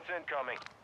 reinforcements incoming.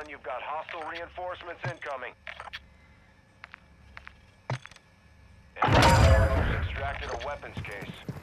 1, you've got hostile reinforcements incoming. Extracted a weapons case.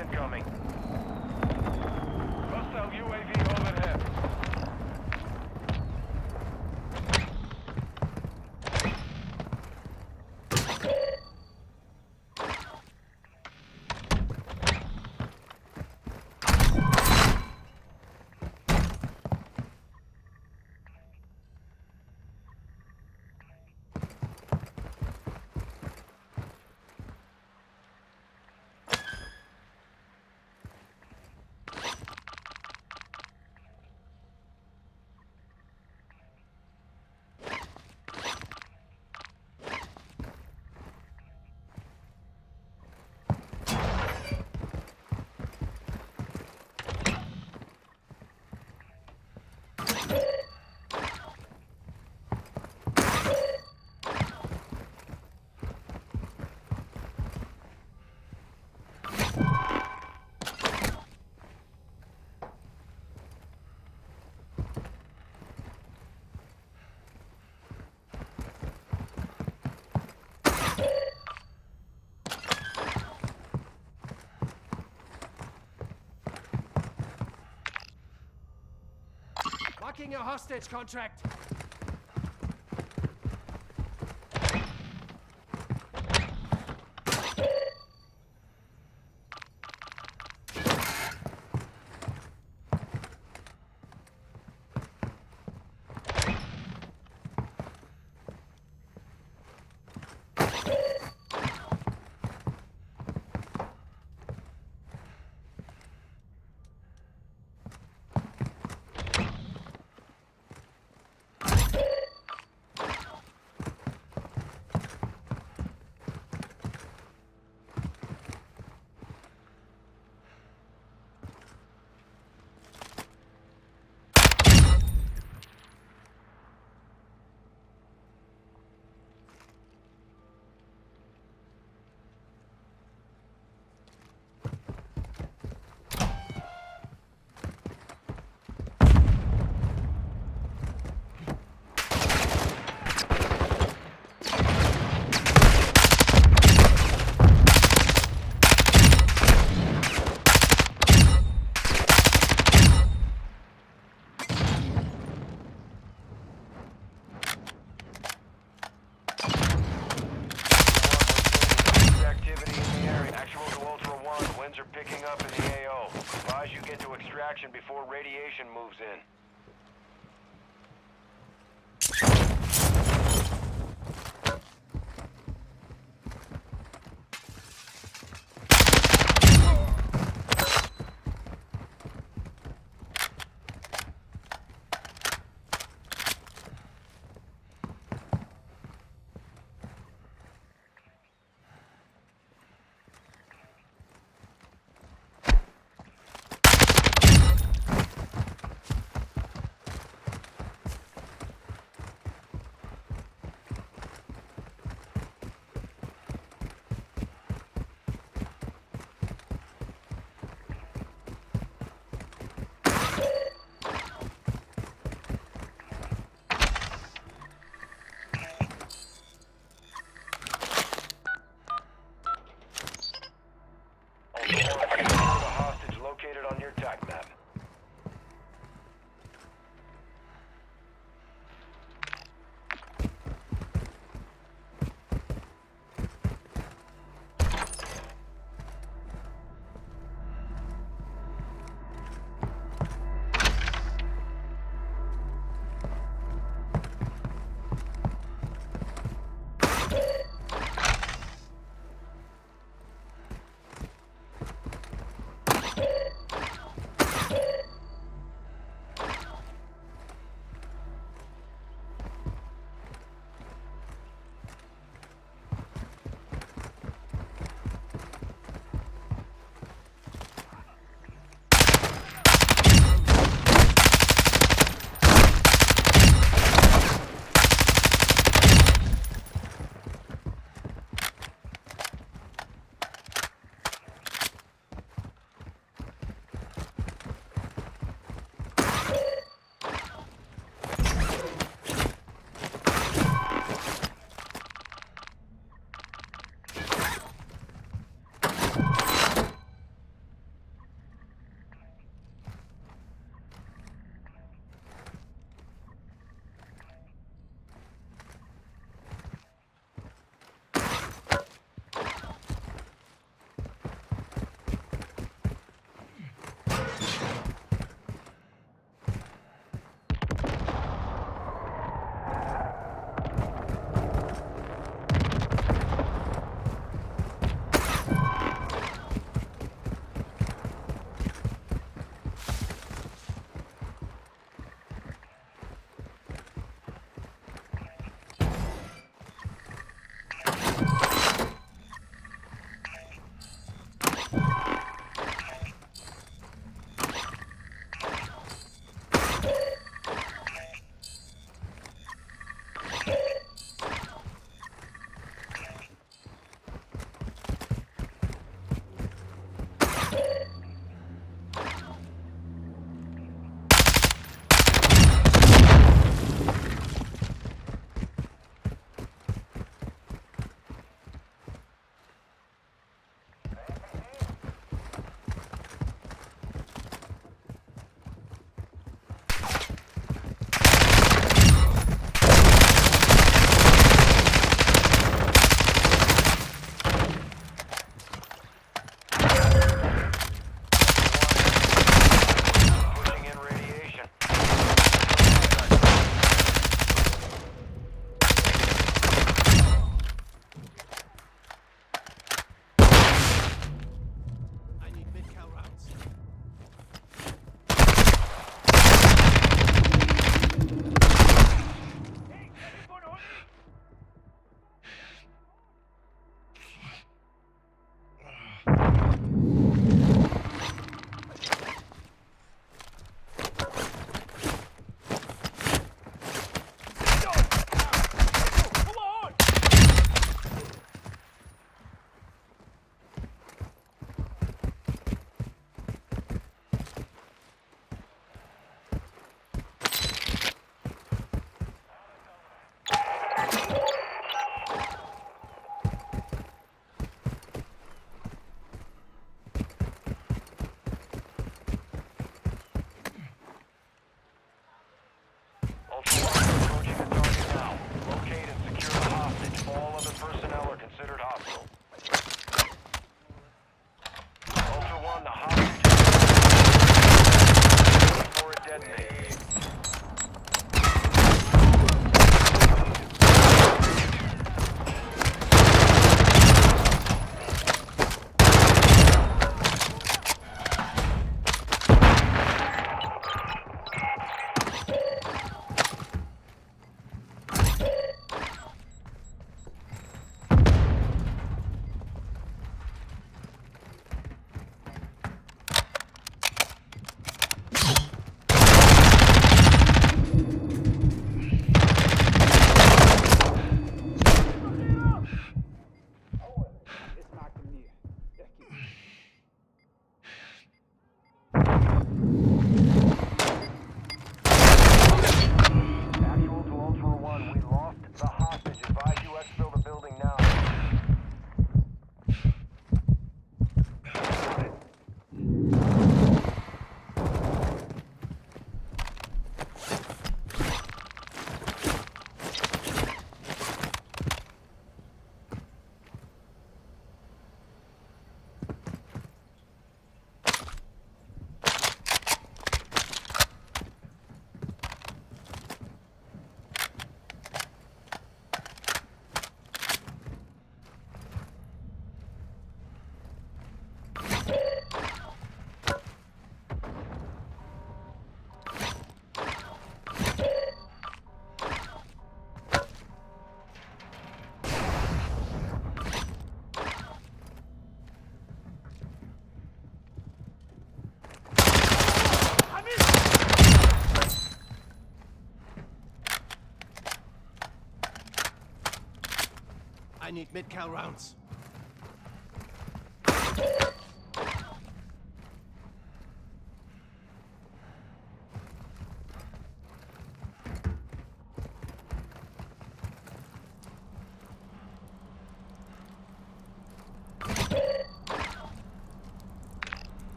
incoming. Hostile UAV a hostage contract. Activity in the area. Actual to Ultra One. Winds are picking up in the AO. Advise you get to extraction before radiation moves in. I need mid-cal rounds.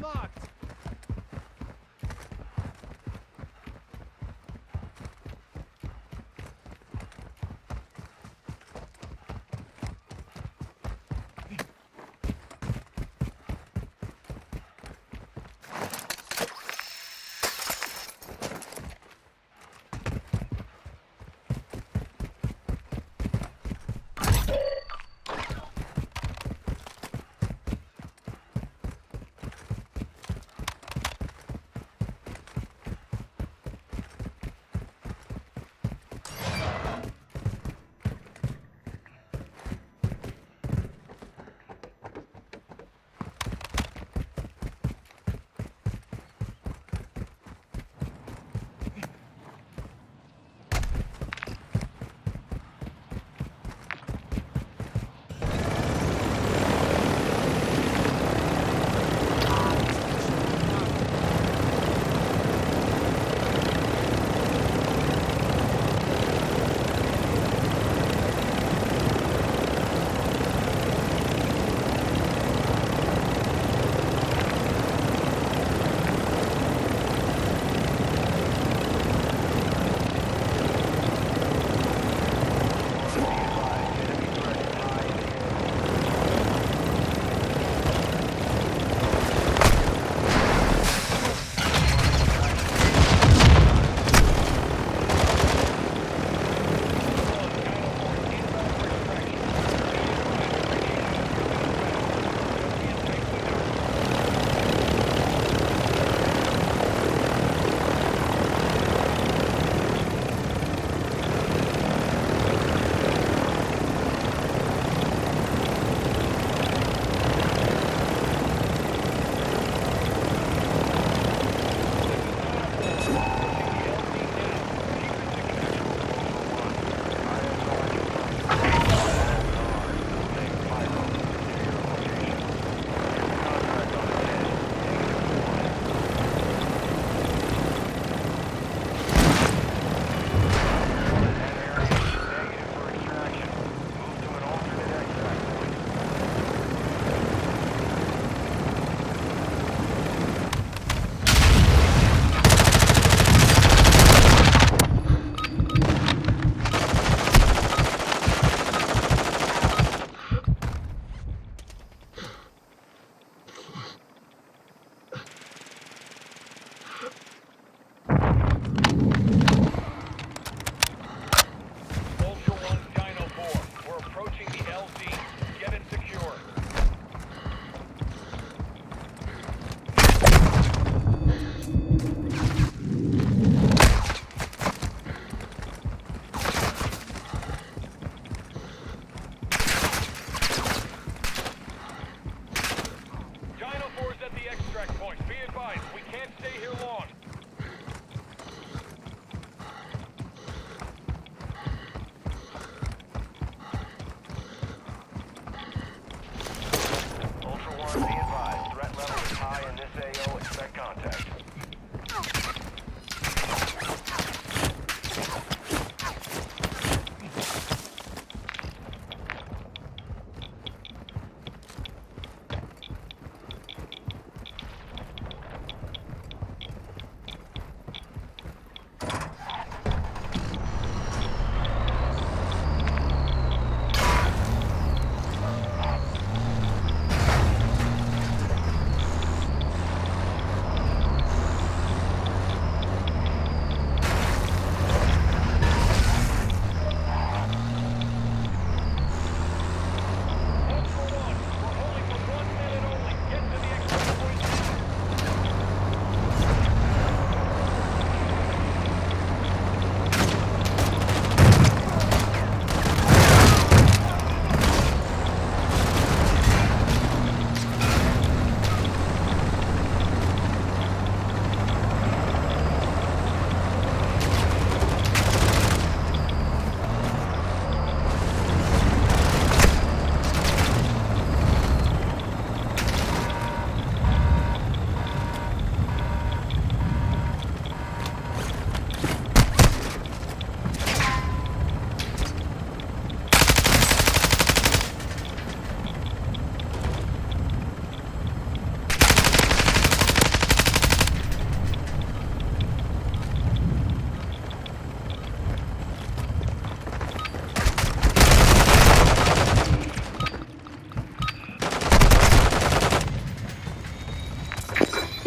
the mark.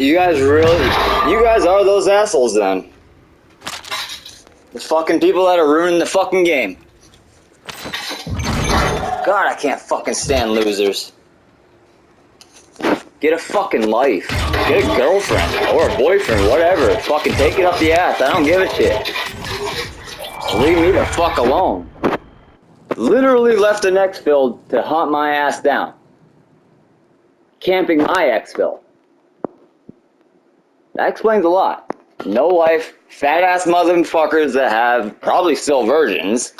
You guys really, you guys are those assholes then. The fucking people that are ruining the fucking game. God, I can't fucking stand losers. Get a fucking life. Get a girlfriend or a boyfriend, whatever. Fucking take it up the ass. I don't give a shit. Leave me the fuck alone. Literally left the next field to hunt my ass down. Camping my exfil. That explains a lot. No wife, fat ass motherfuckers that have probably still virgins